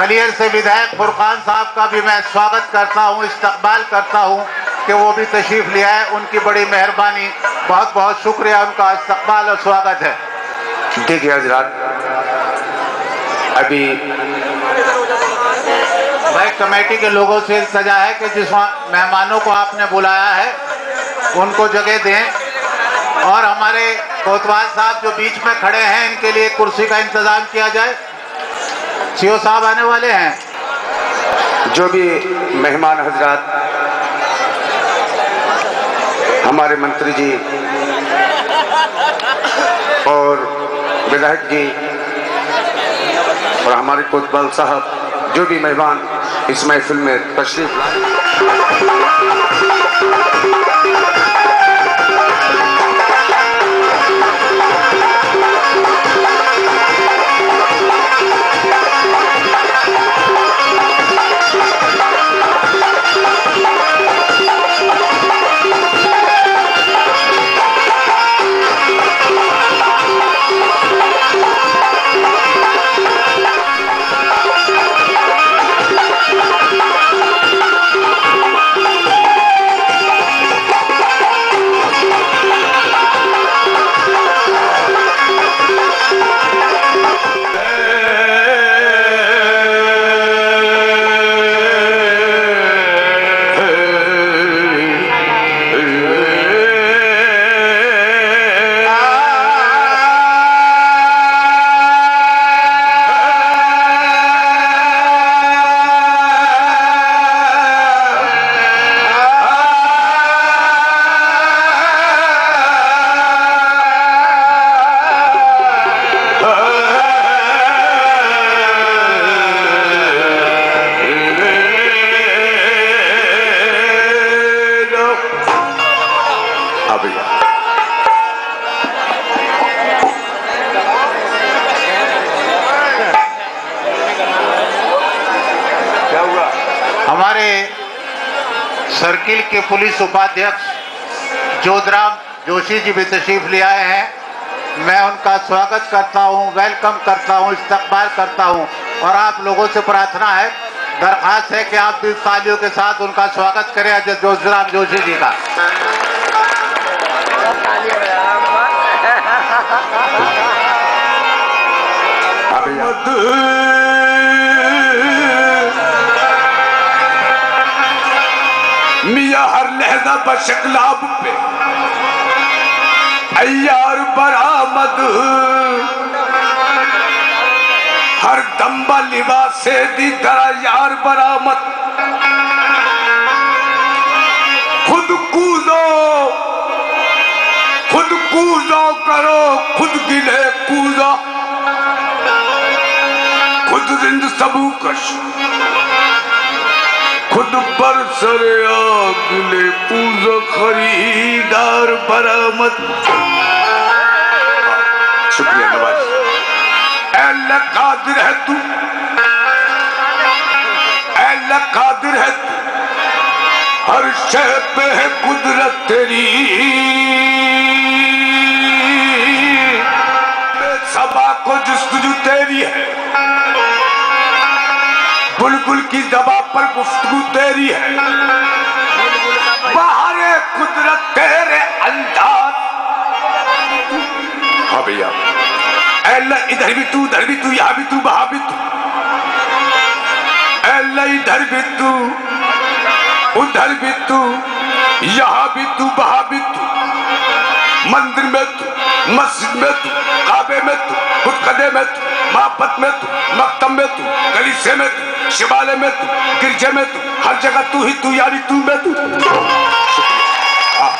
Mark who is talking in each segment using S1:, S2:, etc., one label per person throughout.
S1: कलियर से विधायक फुरकान साहब का भी मैं स्वागत करता हूँ इस्तकबाल करता हूँ कि वो भी तशरीफ़ लिया है उनकी बड़ी मेहरबानी। बहुत बहुत शुक्रिया उनका इस्तकबाल और स्वागत है।
S2: देखिए हजरात अभी
S1: भाई कमेटी के लोगों से सजा है कि जिस मेहमानों को आपने बुलाया है उनको जगह दें। और हमारे कोतवाल साहब जो बीच में खड़े हैं इनके लिए कुर्सी का इंतज़ाम किया जाए। सीओ साहब आने वाले हैं।
S2: जो भी मेहमान हजरात, हमारे मंत्री जी और विधायक जी और हमारे कोतवाल साहब, जो भी मेहमान इस महफिल में तशरीफ़ हुआ
S1: हमारे सर्किल के पुलिस उपाध्यक्ष जोधराम जोशी जी भी तशरीफ़ ले आए हैं। मैं उनका स्वागत करता हूँ वेलकम करता हूँ, इस्तकबाल करता हूँ और आप लोगों से प्रार्थना है, दरखास्त है कि आप भी तालियों के साथ उनका स्वागत करें जोधराम जोशी जी का।
S3: मिया हर लहजा बशकलाब पे। अयार बरामद। हर दम्बा लिबास दी दरा यार बरामद। खुद कूदो। खुद कूदो करो, खुद गिले कूदो। खुद जिंद सबू कश। खुद पर सर आगले पूजा खरीदार बरामद।
S2: शुक्रिया नवाज़।
S3: अल्लाह कादिर है तू। अल्लाह कादिर है तू। हर शय पे है कुदरत तेरी। सबा को जुस्तजू तेरी है। बुलबुल की दबा पर गुफ्तगू तेरी है। बाहर कुदरत तेरे अंदाज।
S2: हाँ भैया।
S3: इधर भी तू, उधर भी तू, यहाँ भी तू, वहाँ भी तू। इधर भी तू, उधर भी तू, यहाँ भी तू, वहाँ मस्जिद में तू काबे में तू खुदकदे में तू मापत में तू मकतम में तू गलीसे में तू शिवालय में तू गिरजे में तू हर जगह तू ही तू यारी तू में तू
S2: हाँ,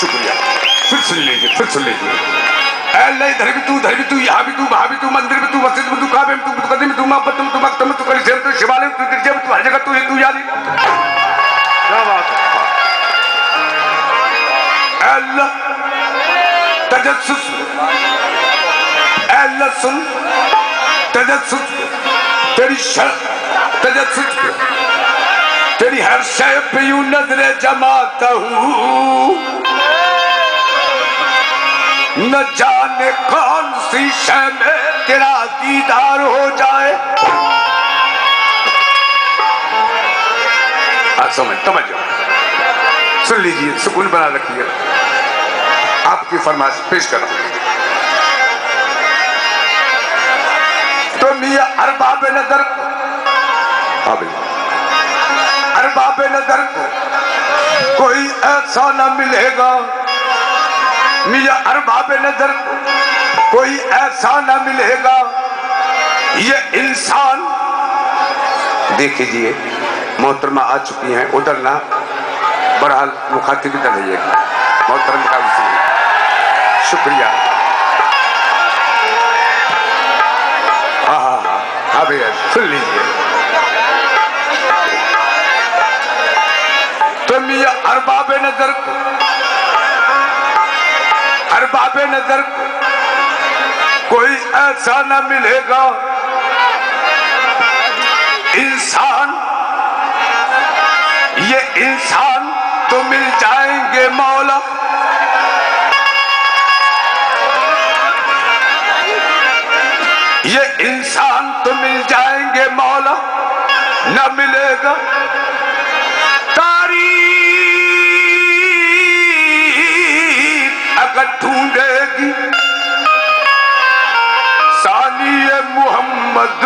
S2: शुक्रिया फिर सुन लीजिए फिर सुन लीजिए
S3: इधर भी तू उधर भी तू यहाँ भी तू वहाँ भी तू मंदिर में तू मस्जिद में तू काबे में तू मुतकदम में तू मोहब्बत में तू मकतब में तू कलिसे में तू शिवालय में तू गिरजे में तू हर जगह तू ही तू यानी
S1: क्या बात है
S3: अल्लाह तजस्सुस अल्लाह तजस्सुस तेरी शर तजस्सुस तेरी हर शय पे यूँ नजरे जमाता हूँ। न जाने कौन सी शय में तेरा दीदार हो जाए। समझ समझ। जाओ सुन लीजिए, सुकून बना रखिए। आपकी फरमाइश पेश करो। तो अरबाब नज़र अरबाब नज़र को कोई ऐसा ना मिलेगा। मियाँ अरबाब नज़र को कोई ऐसा ना मिलेगा। ये इंसान देख लीजिए मोहतरमा आ चुकी हैं, उधर ना बहरहाल मुखातिब इधर रहिएगा। मोहतरम का। शुक्रिया। हाँ हाँ हाँ हाँ भैया, सुन लीजिए। तो मियाँ, अरबाब नज़र को, अरबाब नज़र को, कोई ऐसा न मिलेगा। इंसान, ये इंसान तो मिल जाएँगे मौला। इंसान तो मिल जाएँगे मौला, न मिलेगा। तारीख अगर ढूंढेगी, सानी मोहम्मद।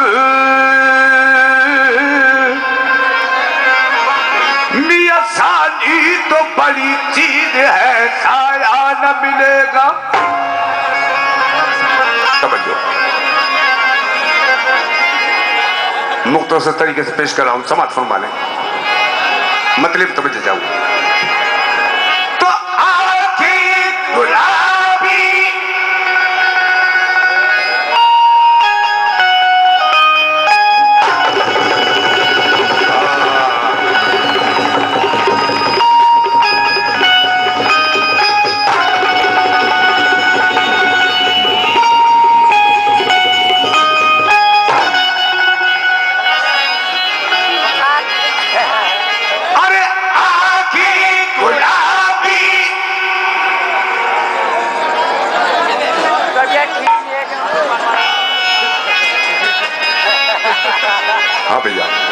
S3: मियाँ सानी तो बड़ी चीज़ है, साया न मिलेगा। समझो। मुख्तर तरीके से पेश कर रहा हूँ समाज फरमा लें मतलब समझ जाऊँ हाँ भैया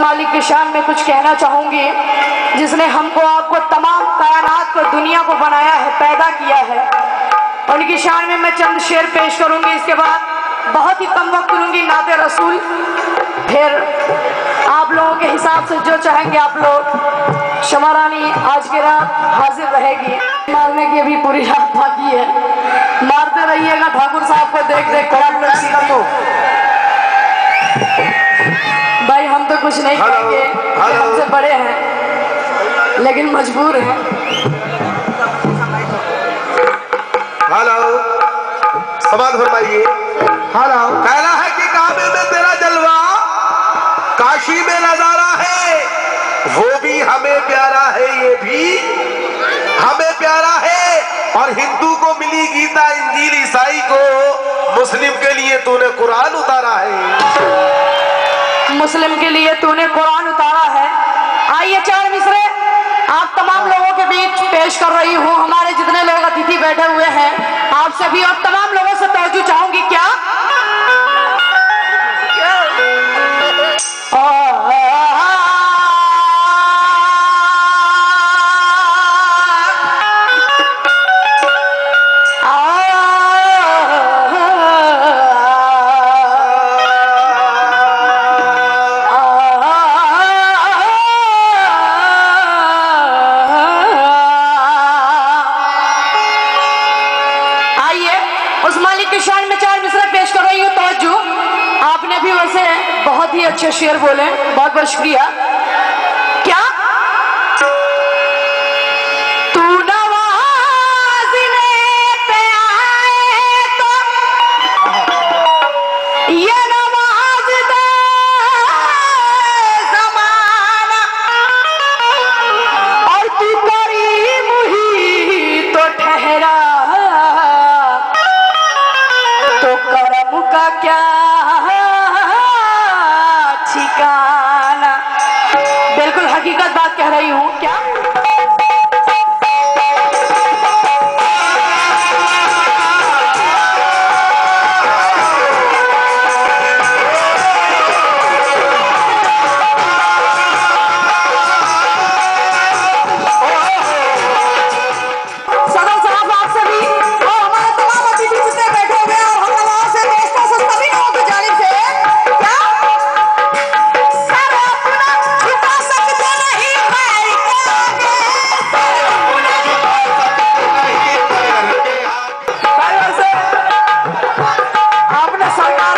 S4: मालिक की शान में कुछ कहना चाहूँगी, जिसने हमको, आपको तमाम कायनात को, दुनिया को बनाया है, पैदा किया है। उनकी शान में मैं चंद शेर पेश करूँगी, इसके बाद बहुत ही कम वक्त लूँगी, नाते रसूल। फिर आप लोगों के हिसाब से जो चाहेंगे आप लोग। क्षमा रानी आज की रात हाजिर रहेगी। मारने की अभी पूरी रात बाकी है। मारते रहिएगा, ठाकुर साहब को देख देख कर आप लोग हम तो कुछ नहीं कहेंगे हमसे बड़े हैं लेकिन मजबूर हैं।
S2: हेलो समाज फरमाइए। हेलो कहना है कि काबे में तेरा जलवा काशी में नज़ारा है। वो भी हमें प्यारा है ये भी हमें प्यारा है। और हिंदू को मिली गीता इंजील ईसाई को मुस्लिम के लिए तूने कुरान उतारा है।
S4: मुस्लिम के लिए तूने कुरान उतारा है। आइए चार मिसरे, आप तमाम लोगों के बीच पेश कर रही हूँ। हमारे जितने लोग अतिथि बैठे हुए हैं, आप सभी और तमाम लोगों से तोजू चाहूँगी, क्या? उस मालिक की शान में चार मिसरा पेश कर रही हूँ, तवज्जो। आपने भी वैसे बहुत ही अच्छे शेर बोले। बहुत बहुत शुक्रिया। बिल्कुल हकीकत बात कह रही हूँ। क्या?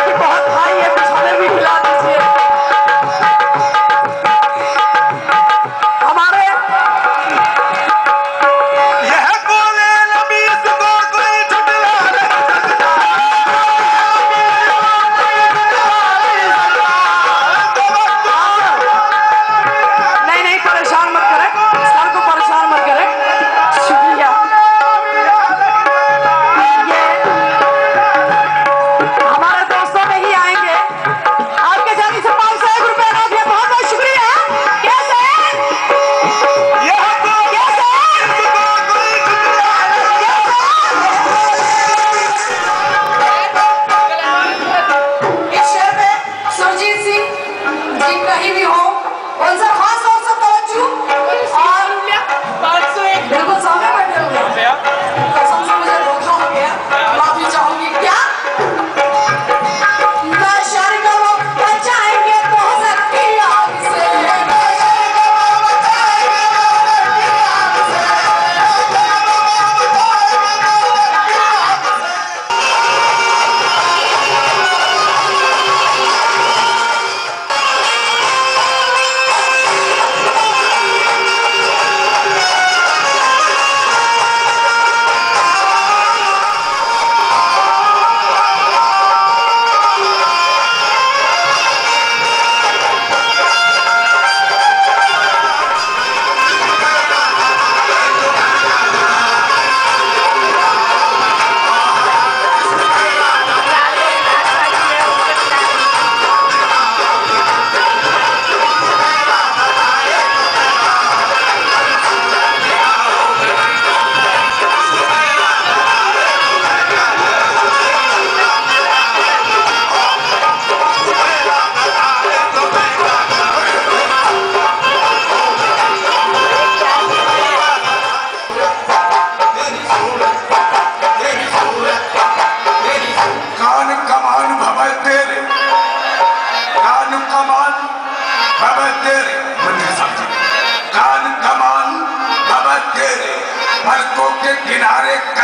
S4: की बहुत भारी है।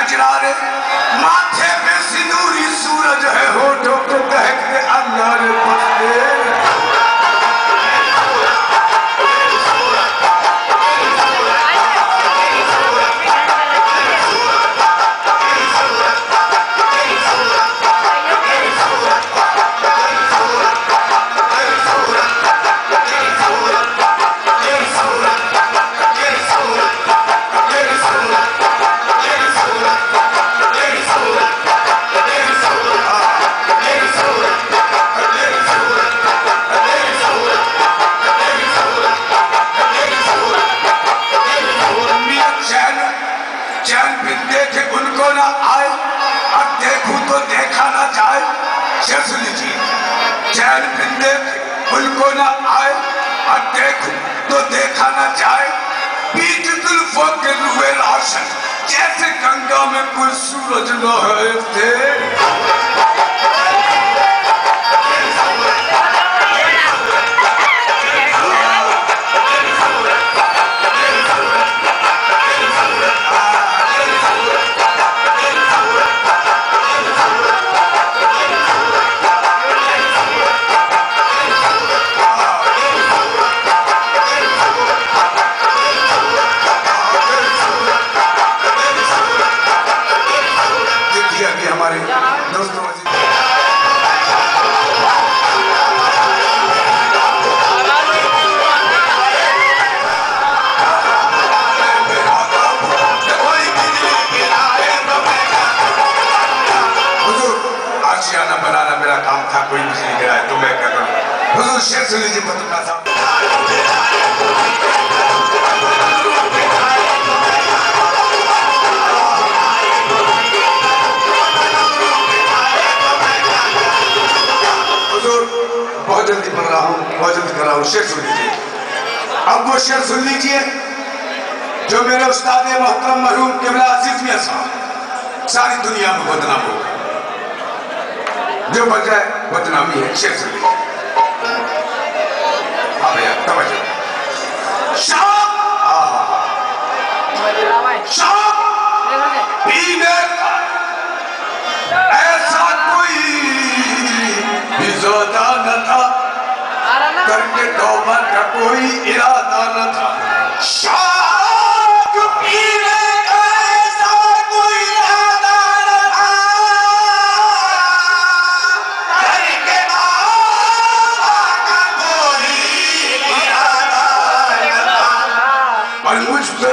S3: कजरारे माथे पे सिंदूरी सूरज है होठों पे दहकते अंगारे पत्ते में कोई सूरज लहरते देखिए शेर सुन लीजिए। अब वो शेर सुन लीजिए जो मेरे उस्ताद मोहतरम मरहूम किबला अज़ीज़ मियाँ साहब सारी दुनिया में बदनाम हो गए। जो बच जाए बदनामी है शेर सुन लीजिए। हाँ भैया तवज्जो। शाम शाम पीने करके तौबा का कोई इरादा न था। शाम पीने का ऐसा कोई इरादा न था। करके तौबा का कोई इरादा न था। पर मुझ पे